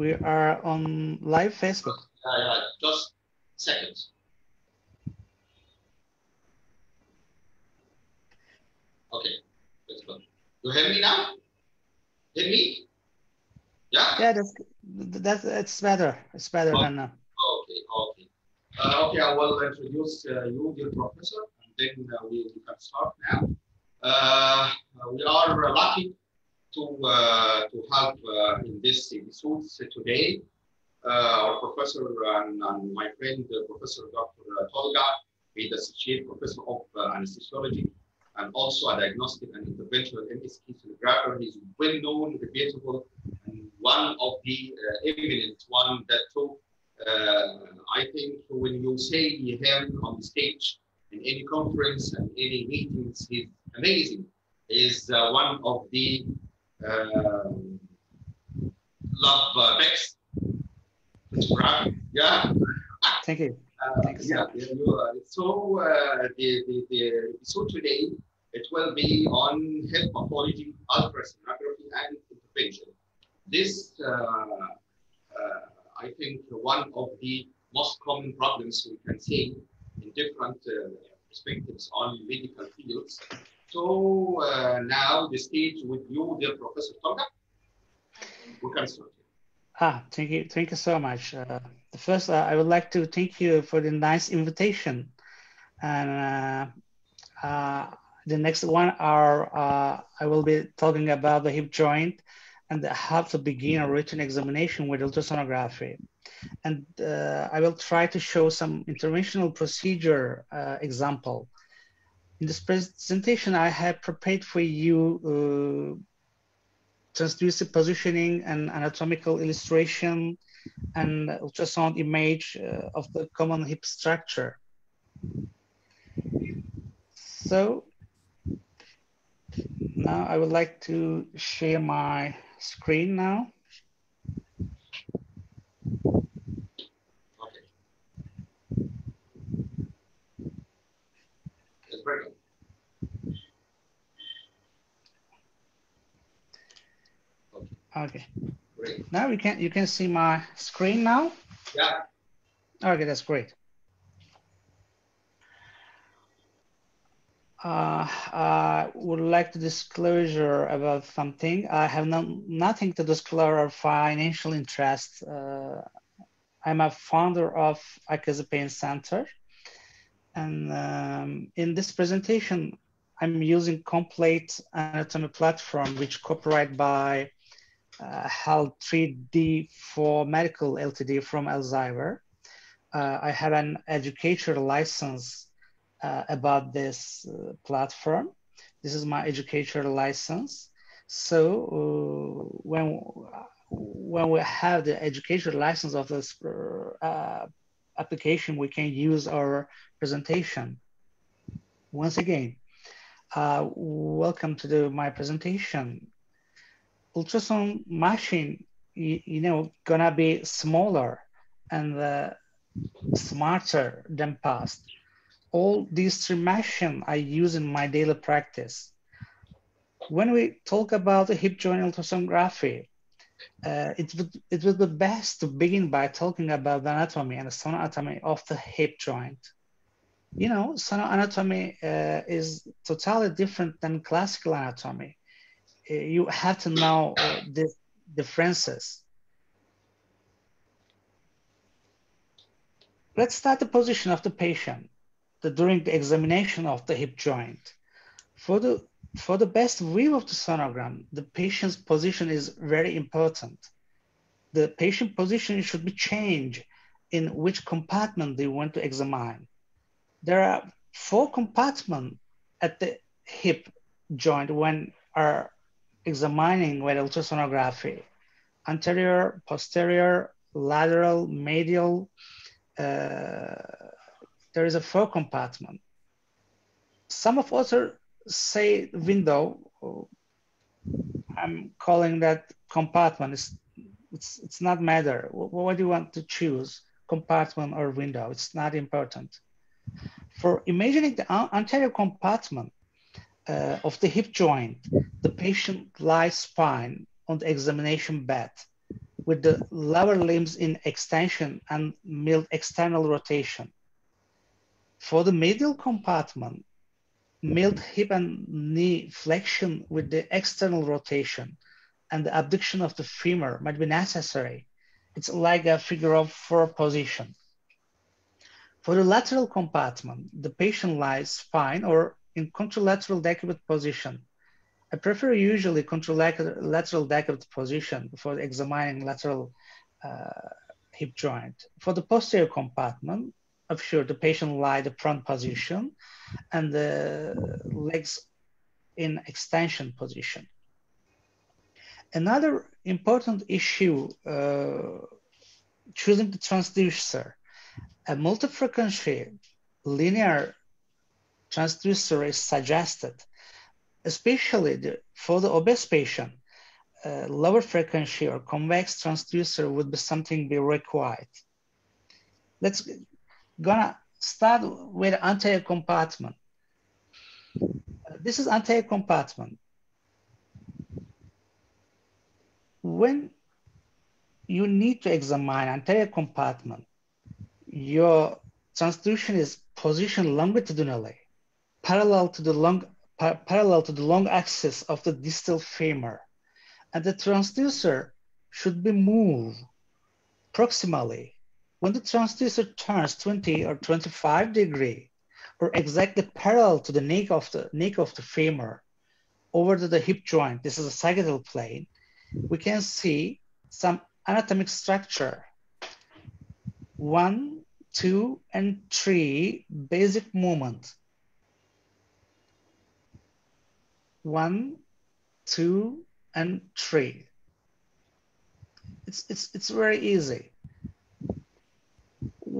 We are on live Facebook. Yeah, yeah, just seconds. Okay, let's go. You hear me now? Hear me? Yeah? Yeah, that's, that's, it's better. It's better than now. Okay, okay. Uh, okay, I will introduce uh, you, dear professor, and then uh, we, we can start now. Uh, we are lucky to uh, to have uh, in this episode today uh, our professor and, and my friend, Professor Dr. Tolga, is associate professor of anesthesiology and also a diagnostic and interventional MSK sonographer. He's well known, reputable, and one of the uh, eminent one that took uh, I think when you say him on the stage in any conference and any meetings, he's amazing. Is uh, one of the uh, love uh? Yeah. Thank you. Uh, yeah. you. So uh, the, the the episode today it will be on head pathology, ultrasonography, and intervention. This uh, uh, I think one of the most common problems we can see in different uh, perspectives on medical fields. So uh, now the stage with you, dear Professor Tolga. We can start. Ah, thank you. Thank you so much. Uh, first, uh, I would like to thank you for the nice invitation. And uh, uh, the next one hour, uh, I will be talking about the hip joint and how to begin a written examination with ultrasonography. And I will try to show some interventional procedure example. In this presentation, I have prepared for you uh, transducer positioning and anatomical illustration and ultrasound image uh, of the common hip structure. So now I would like to share my screen now. Okay. Okay, Great. now you can you can see my screen now. Yeah. Okay, that's great. Uh, I would like to disclosure about something. I have no, nothing to disclose or financial interest. Uh, I'm a founder of Akaza Pain Center. And um, in this presentation, I'm using complete anatomy platform, which copyright by uh, HAL 3D for medical LTD from Elsevier. Uh, I have an educator license uh, about this uh, platform. This is my educator license. So uh, when when we have the educator license of this uh, application, we can use our presentation. Once again, uh, welcome to the, my presentation. Ultrasound machine, you, you know, gonna be smaller and uh, smarter than past all these three machines I use in my daily practice. When we talk about the hip joint ultrasonography, uh, it would it would be best to begin by talking about the anatomy and the sonoanatomy of the hip joint. You know, sonoanatomy uh, is totally different than classical anatomy. Uh, you have to know uh, the differences. Let's start the position of the patient the, during the examination of the hip joint. For the, for the best view of the sonogram, the patient's position is very important. The patient position should be changed in which compartment they want to examine. There are four compartments at the hip joint when are examining with ultrasonography. Anterior, posterior, lateral, medial, uh, there is a four compartment. Some of authors say window. I'm calling that compartment. It's, it's, it's not matter. What, do you want to choose, compartment or window? It's not important. For imagining the anterior compartment uh, of the hip joint, the patient lies supine on the examination bed with the lower limbs in extension and mild external rotation. For the medial compartment, mild hip and knee flexion with the external rotation and the abduction of the femur might be necessary. It's like a figure of four position. For the lateral compartment, the patient lies supine or in contralateral decubitus position. I prefer usually contralateral decubitus position for examining lateral uh, hip joint. For the posterior compartment, of sure the patient lie the prone position and the legs in extension position. Another important issue, uh, choosing the transducer. A multi-frequency linear transducer is suggested, especially the, for the obese patient. Uh, lower frequency or convex transducer would be something be required. Let's gonna start with anterior compartment. This is anterior compartment. When you need to examine anterior compartment, your transduction is positioned longitudinally, parallel to the long par parallel to the long axis of the distal femur, and the transducer should be moved proximally when the transducer turns 20 or 25 degree or exactly parallel to the neck of the neck of the femur over to the hip joint, this is a sagittal plane, we can see some anatomic structure. One, two, and three basic movement. One, two, and three. It's, it's, it's very easy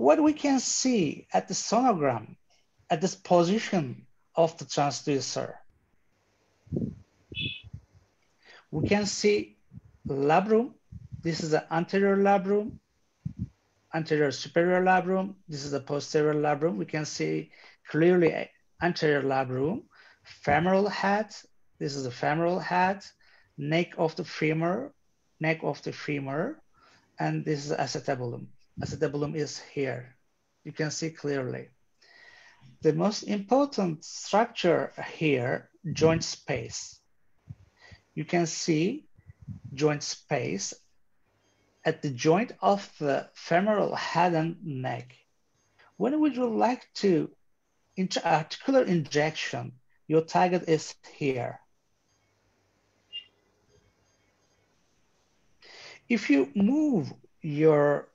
what we can see at the sonogram, at this position of the transducer, we can see labrum. This is the anterior labrum, anterior superior labrum. This is the posterior labrum. We can see clearly anterior labrum, femoral head. This is the femoral head, neck of the femur, neck of the femur, and this is acetabulum acetabulum is here. You can see clearly. The most important structure here, joint space. You can see joint space at the joint of the femoral head and neck. When would you like to articular injection, your target is here. If you move your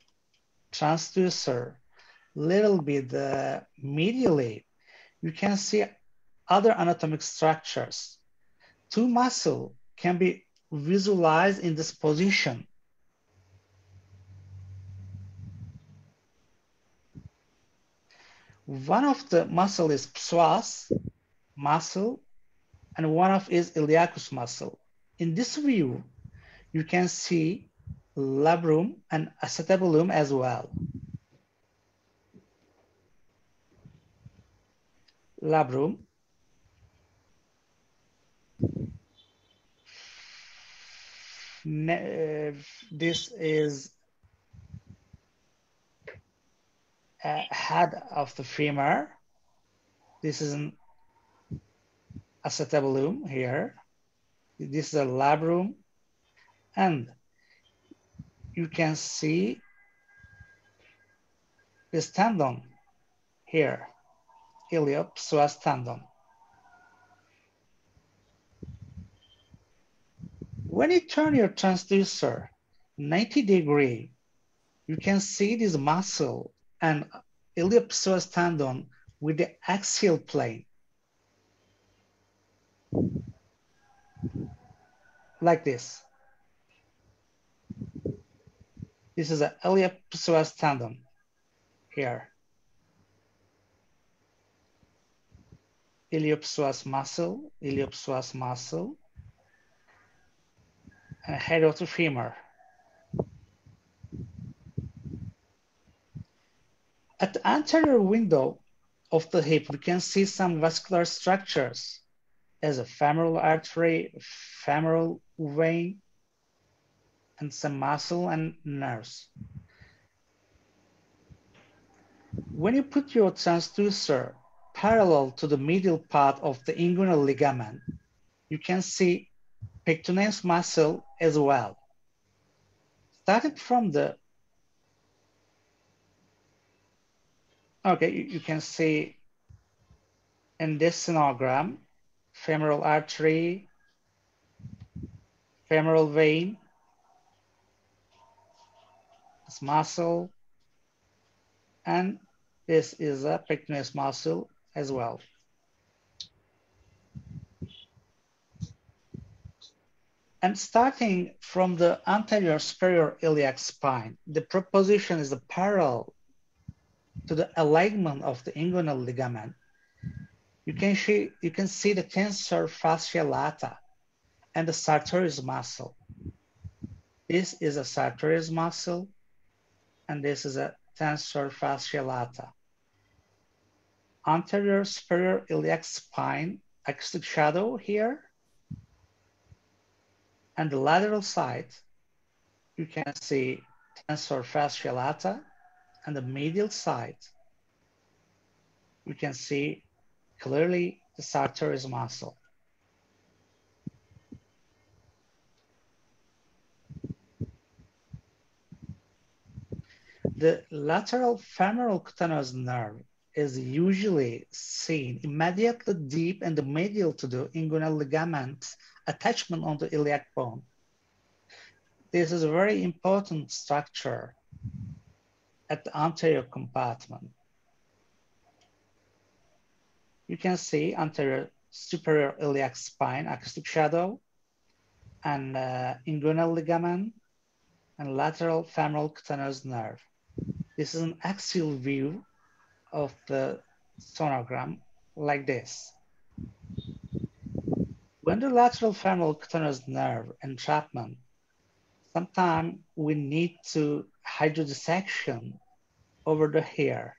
transducer little bit uh, medially, you can see other anatomic structures. Two muscle can be visualized in this position. One of the muscle is psoas muscle, and one of is iliacus muscle. In this view, you can see labrum, and acetabulum as well. Labrum. Uh, this is a head of the femur. This is an acetabulum here. This is a labrum. And you can see this tendon here, iliopsoas tendon. When you turn your transducer 90 degree, you can see this muscle and iliopsoas tendon with the axial plane. Like this. This is an iliopsoas tendon here. Iliopsoas muscle, iliopsoas muscle, and head of the femur. At the anterior window of the hip, we can see some vascular structures as a femoral artery, femoral vein, and some muscle and nerves. When you put your transducer parallel to the medial part of the inguinal ligament, you can see pectineus muscle as well. Starting from the, okay, you, you can see in this sonogram, femoral artery, femoral vein, this muscle, and this is a pectineus muscle as well. And starting from the anterior superior iliac spine, the proposition is parallel to the alignment of the inguinal ligament. You can see, you can see the tensor fascia lata and the sartorius muscle. This is a sartorius muscle, and this is a tensor fascia lata anterior superior iliac spine acoustic shadow here. And the lateral side, you can see tensor fascia lata. And the medial side, you can see clearly the sartorius muscle. The lateral femoral cutaneous nerve is usually seen immediately deep and medial to the inguinal ligament attachment on the iliac bone. This is a very important structure at the anterior compartment. You can see anterior superior iliac spine acoustic shadow and uh, inguinal ligament and lateral femoral cutaneous nerve. This is an axial view of the sonogram like this. When the lateral femoral cutaneous nerve entrapment, sometimes we need to hydrodissection over the hair.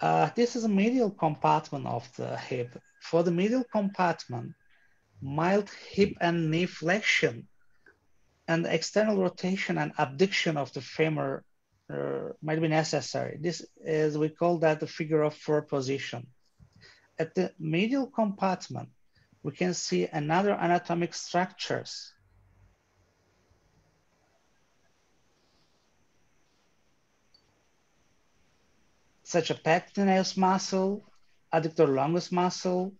Uh, this is a medial compartment of the hip. For the medial compartment, mild hip and knee flexion and the external rotation and abduction of the femur uh, might be necessary. This is, we call that the figure of four position. At the medial compartment, we can see another anatomic structures. such a pectineus muscle, adductor longus muscle,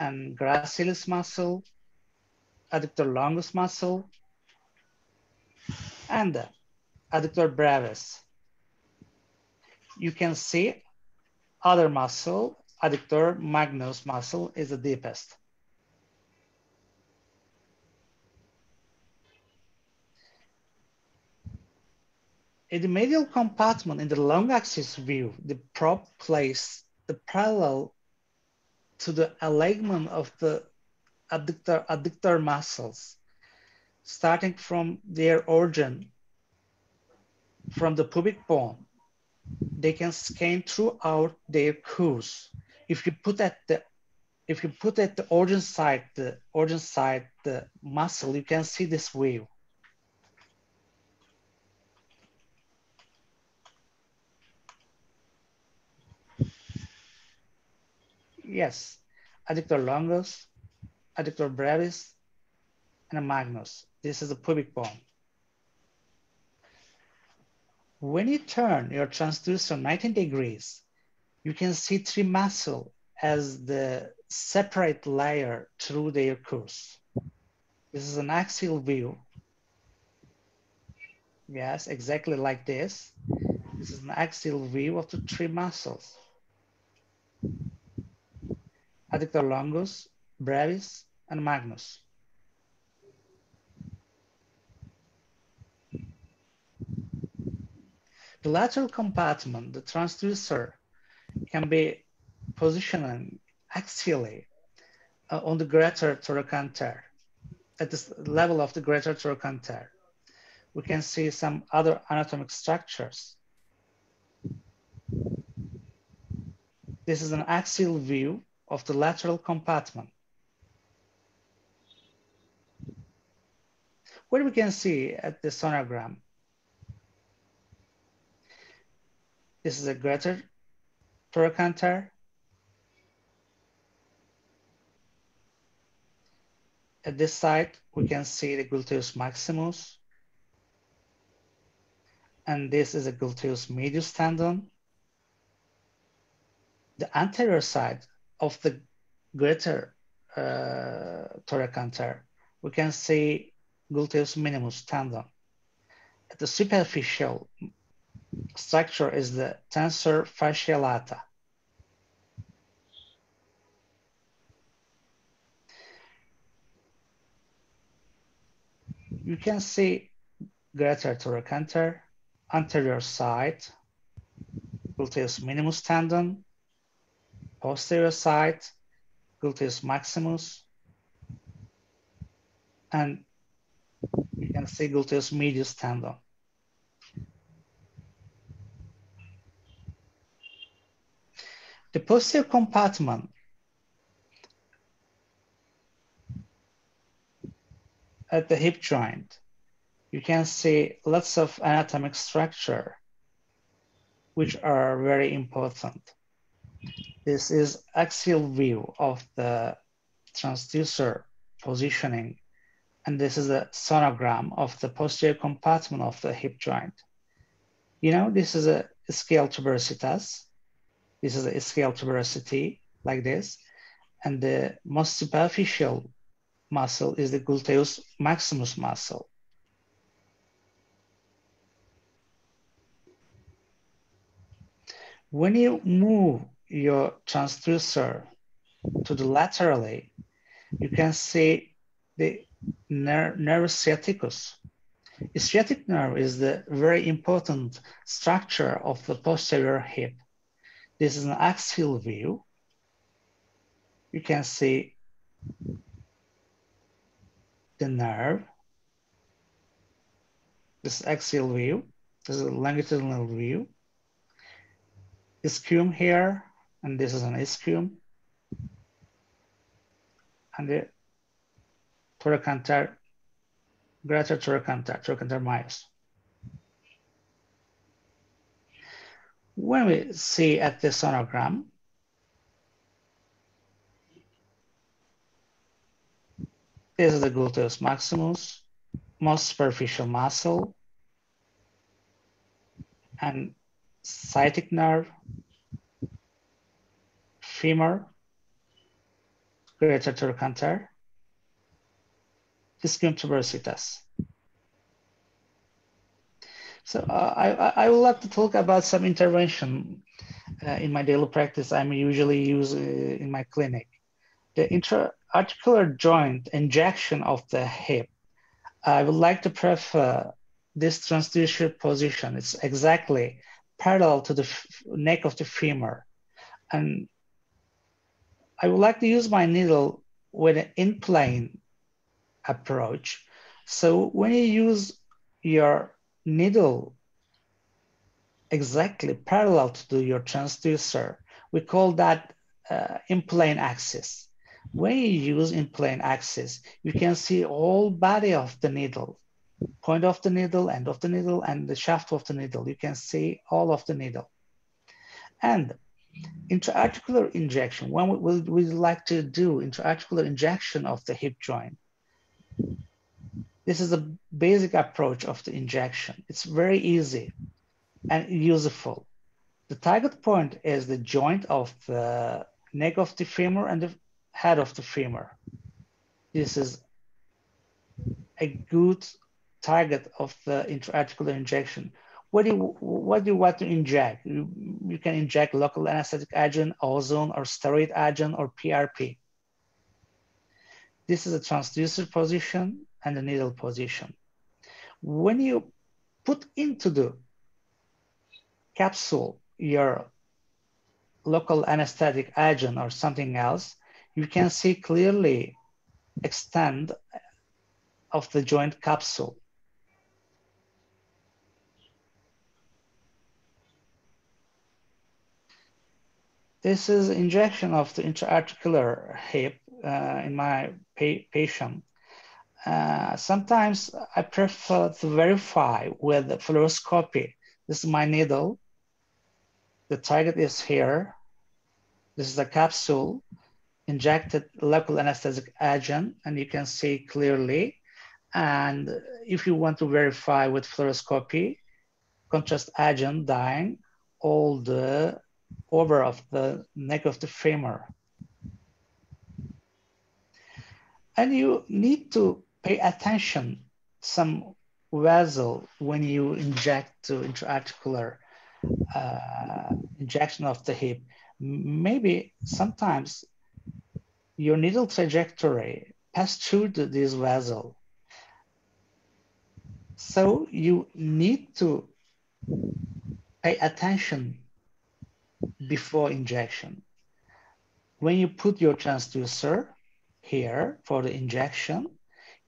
and gracilis muscle, adductor longus muscle, and adductor brevis. You can see other muscle, adductor magnus muscle is the deepest. In the medial compartment in the long axis view, the probe places the parallel to the alignment of the adductor, adductor muscles, starting from their origin from the pubic bone, they can scan throughout their course. If you put at the if you put at the origin side, the origin side, the muscle, you can see this wave. Yes, adductor longus, adductor brevis, and a magnus. This is the pubic bone. When you turn your transducer 90 degrees, you can see three muscle as the separate layer through their course. This is an axial view. Yes, exactly like this. This is an axial view of the three muscles. Adductor longus, brevis, and magnus. The lateral compartment, the transducer, can be positioned axially uh, on the greater trochanter, at the level of the greater trochanter. We can see some other anatomic structures. This is an axial view of the lateral compartment. What we can see at the sonogram. This is a greater trochanter. At this side, we can see the gluteus maximus. And this is a gluteus medius tendon. The anterior side of the greater uh, trochanter, we can see gluteus minimus tendon. The superficial structure is the tensor fasciae lata. You can see greater trochanter, anterior side, gluteus minimus tendon, posterior side, gluteus maximus, and see gluteus medius tendon. The posterior compartment at the hip joint, you can see lots of anatomic structure which are very important. This is axial view of the transducer positioning and this is a sonogram of the posterior compartment of the hip joint. You know, this is a ischial tuberositas. This is a ischial tuberosity like this. And the most superficial muscle is the gluteus maximus muscle. When you move your transducer to the laterally, you can see the ner nervus sciaticus. The sciatic nerve is the very important structure of the posterior hip. This is an axial view. You can see the nerve. This axial view. This is a longitudinal view. Ischium here, and this is an ischium. And the trochanter, greater trochanter, trochanter myos. When we see at the sonogram, this is the gluteus maximus, most superficial muscle, and sciatic nerve, femur, greater trochanter, ischium tuberositas. So uh, I, I would like to talk about some intervention uh, in my daily practice I'm usually use uh, in my clinic. The intra-articular joint injection of the hip. I would like to prefer this transducer position. It's exactly parallel to the neck of the femur. And I would like to use my needle with an in-plane approach. So when you use your needle exactly parallel to your transducer, we call that uh, in-plane axis. When you use in-plane axis, you can see all body of the needle, point of the needle, end of the needle, and the shaft of the needle. You can see all of the needle. And intraarticular injection, when we, we like to do intraarticular injection of the hip joint, this is a basic approach of the injection. It's very easy and useful. The target point is the joint of the neck of the femur and the head of the femur. This is a good target of the intraarticular injection. What do you, what do you want to inject? You, you can inject local anesthetic agent, ozone, or steroid agent, or PRP. This is a transducer position and the needle position. When you put into the capsule your local anesthetic agent or something else, you can see clearly extend of the joint capsule. This is injection of the intraarticular hip uh, in my pa patient. uh, sometimes I prefer to verify with fluoroscopy. This is my needle. The target is here. This is a capsule, injected local anesthetic agent, and you can see clearly. And if you want to verify with fluoroscopy, contrast agent dyeing all the over of the neck of the femur. And you need to pay attention some vessel when you inject to intraarticular uh, injection of the hip. Maybe sometimes your needle trajectory pass through the, this vessel. So you need to pay attention before injection. When you put your transducer here for the injection,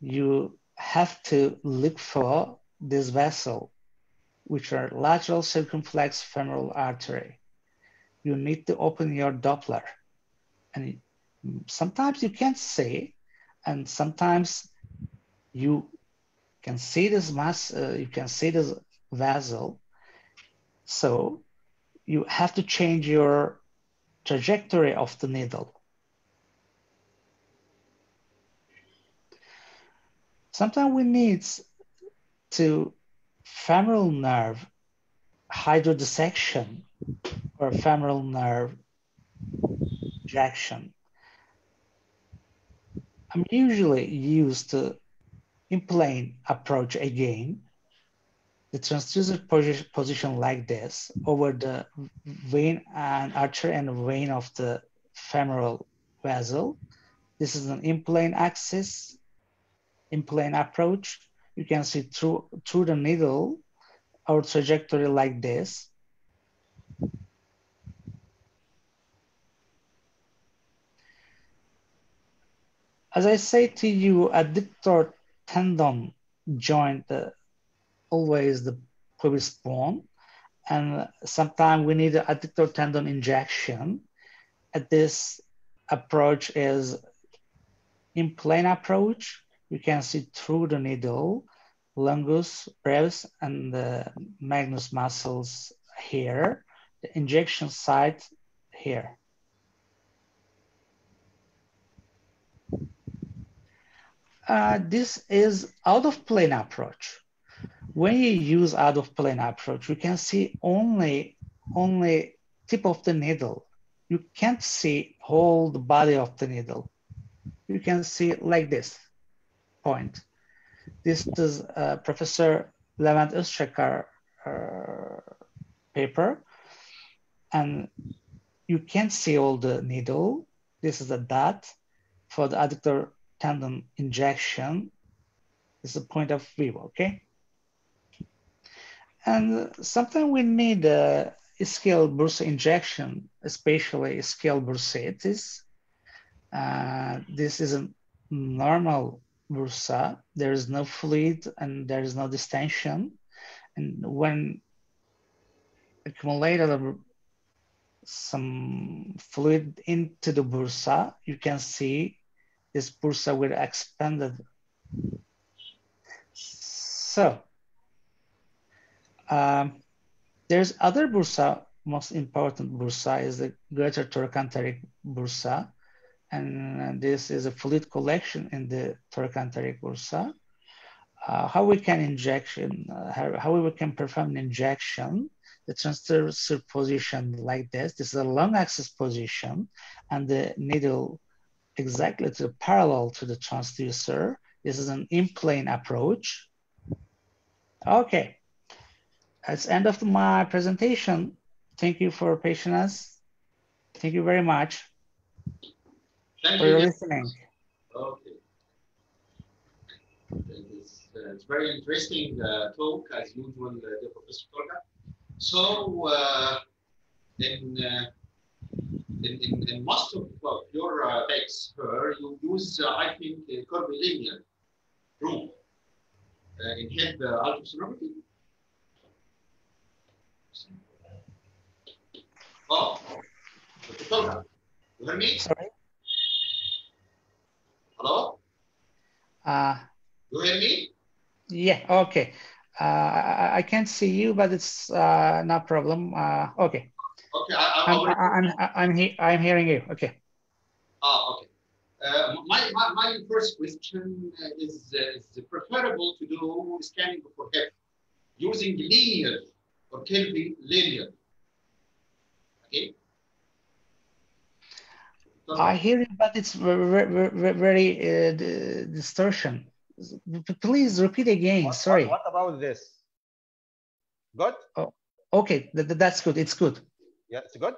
you have to look for this vessel, which are lateral circumflex femoral artery. You need to open your Doppler. And sometimes you can't see, and sometimes you can see this mass, uh, you can see this vessel. So you have to change your trajectory of the needle. Sometimes we need to femoral nerve hydrodissection or femoral nerve injection. I'm usually used to in plane approach again the transducer position like this over the vein and artery and vein of the femoral vessel. This is an in-plane axis, in-plane approach. You can see through, through the needle our trajectory like this. As I say to you, adductor tendon joint, the always the pelvis bone. And sometimes we need adductor tendon injection. At this approach is in plane approach. You can see through the needle, longus, brevis, and the magnus muscles here. The injection site here. Uh, this is out of plane approach when you use out of plane approach, you can see only only tip of the needle. You can't see whole the body of the needle. You can see like this point. This is uh, Professor Levent Özçakar uh, paper, and you can't see all the needle. This is a dot for the adductor tendon injection. This is a point of view, okay? And sometimes we need a ischial bursa injection, especially ischial bursitis. Uh, this is a normal bursa. There is no fluid and there is no distension. And when accumulated some fluid into the bursa, you can see this bursa will expanded. So um, there's other bursa, most important bursa is the greater trochanteric bursa. And this is a fluid collection in the trochanteric bursa. Uh, how we can injection, uh, how, how we can perform an injection, the transducer position like this. This is a long axis position and the needle exactly to parallel to the transducer. This is an in-plane approach. Okay, that's the end of my presentation. Thank you for patience. Thank you very much Thank for you. listening. Okay. It's, uh, it's very interesting uh, talk as usual, uh, the Professor Tolga. So, uh, in, uh, in, in, in most of your uh, texts here, you use, uh, I think, a curvilinear rule uh, in head uh, ultrasonography. Oh. Tolga, you hear me? Sorry. Uh, You hear me? Yeah, okay. Uh, I, I can't see you, but it's uh, no problem. Uh, okay. Okay, I, I'm, I'm, I'm, I'm, he I'm hearing you. Okay. Ah, okay. Uh, my, my, my first question is, uh, is preferable to do scanning for hip using linear or curvilinear. Okay. I hear it, but it's very, very, very uh, distortion. Please repeat again. What, Sorry. What, what, about this? Good. Oh, okay. That, that's good. It's good. Yeah, it's good.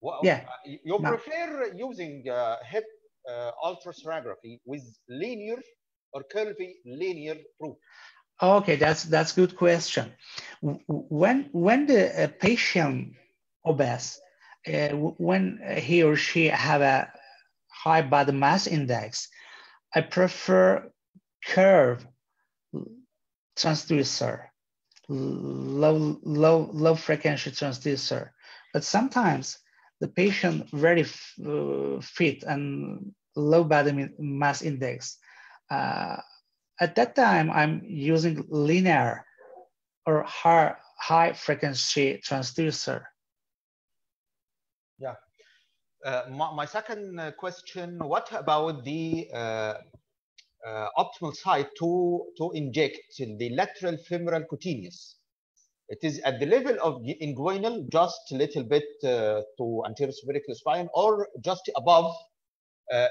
Well, yeah. Uh, you no. prefer using uh, hip uh, ultrasonography with linear or curvy linear proof? Okay, that's that's good question. When when the uh, patient obese, uh, when he or she have a high body mass index, I prefer curve transducer, low low low frequency transducer. But sometimes the patient very uh, fit and low body mass index. Uh, at that time, I'm using linear or high, high frequency transducer. Uh, my, my, second uh, question, what about the uh, optimal site to, to inject in the lateral femoral cutaneous? It is at the level of inguinal, just a little bit to anterior cervical spine, or just above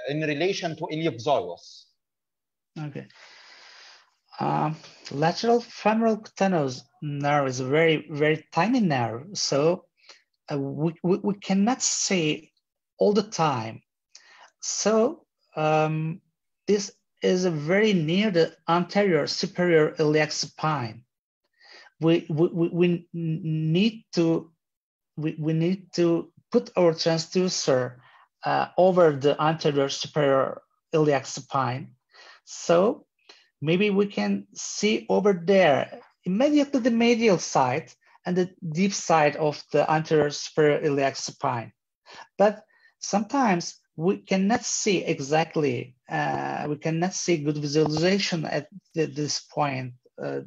in relation to iliopsoas. Okay. Uh, lateral femoral cutaneous nerve is a very, very tiny nerve. So uh, we, we, we, cannot say all the time. So um, this is very near the anterior superior iliac spine. We, we, we need to we, we need to put our transducer uh, over the anterior superior iliac spine. So maybe we can see over there, immediately the medial side and the deep side of the anterior superior iliac spine. But sometimes we cannot see exactly, uh, we cannot see good visualization at this point. Uh,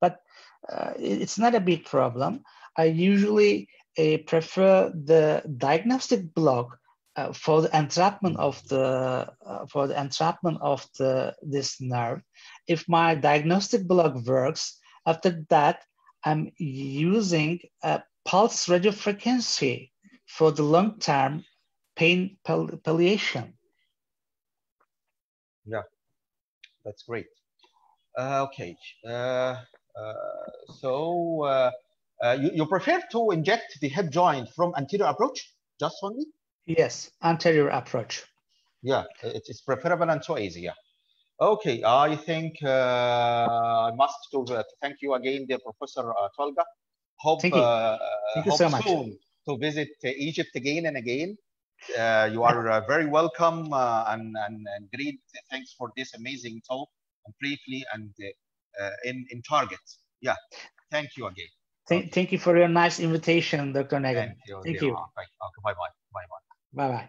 but uh, it's not a big problem. I usually uh, prefer the diagnostic block uh, for the entrapment of the uh, for the entrapment of the this nerve. If my diagnostic block works, after that I'm using a pulse radiofrequency for the long-term pain palliation. Yeah, that's great. Uh, okay, uh, uh, so uh, you, you prefer to inject the hip joint from anterior approach just only? Yes, anterior approach. Yeah, it's preferable and so easy. Yeah. Okay, I think uh, I must to, uh, thank you again, dear Professor uh, Tolga. Hope, thank you, uh, thank you so much. soon to visit Egypt again and again. Uh, you are uh, very welcome and, and, and great. Thanks for this amazing talk and briefly and in, in target. Yeah, thank you again. Thank, thank you for your nice invitation, Dr. Negm. Thank you. Thank you. Okay, bye-bye. Bye-bye. Bye bye.